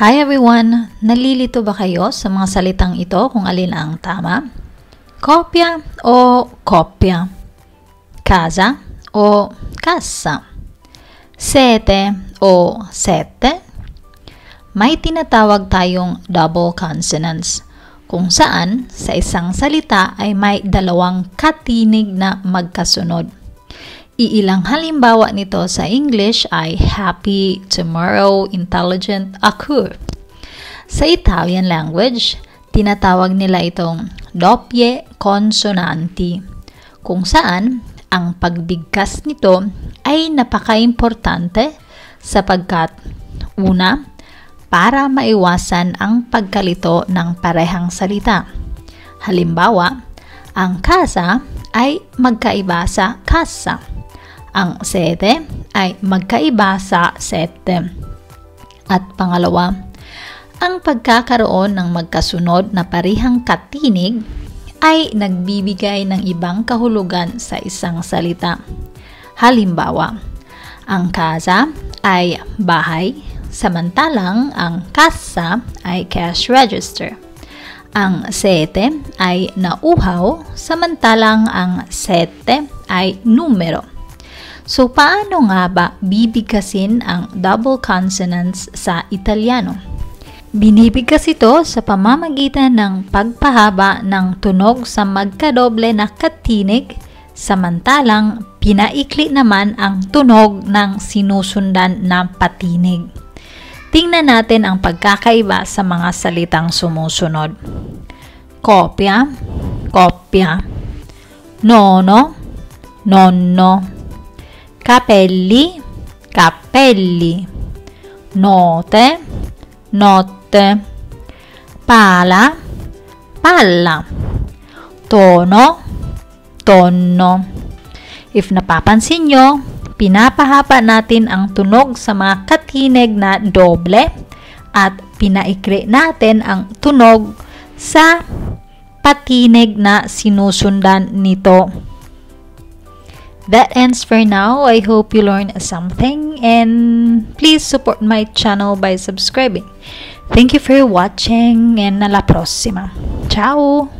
Hi everyone! Nalilito ba kayo sa mga salitang ito kung alin ang tama? Kopya o kopya? Casa o casa? Sete o sete? May tinatawag tayong double consonants kung saan sa isang salita ay may dalawang katinig na magkasunod. Iilang halimbawa nito sa English ay happy, tomorrow, intelligent, occur. Sa Italian language, tinatawag nila itong doppie consonanti, kung saan ang pagbigkas nito ay napaka-importante sapagkat una, para maiwasan ang pagkalito ng parehang salita. Halimbawa, ang casa ay magkaiba sa casa ang sete ay magkaiba sa sete. At pangalawa, ang pagkakaroon ng magkasunod na parihang katinig ay nagbibigay ng ibang kahulugan sa isang salita. Halimbawa, ang casa ay bahay, samantalang ang kasa ay cash register. Ang sete ay nauhaw, samantalang ang sete ay numero. So, paano nga ba bibigkasin ang double consonants sa Italiano? Binibigkas ito sa pamamagitan ng pagpahaba ng tunog sa magkadoble na katinig, samantalang pinaikli naman ang tunog ng sinusundan na patinig. Tingnan natin ang pagkakaiba sa mga salitang sumusunod. Kopya, kopya. Nono, nonno capelli, cappelli, note, notte, pala, palla, tono, tonno. If napapansin nyo, pinapahaba natin ang tunog sa mga katinig na doble at pinaikri natin ang tunog sa patinig na sinusundan nito. That ends for now. I hope you learned something and please support my channel by subscribing. Thank you for watching and la prossima. Ciao!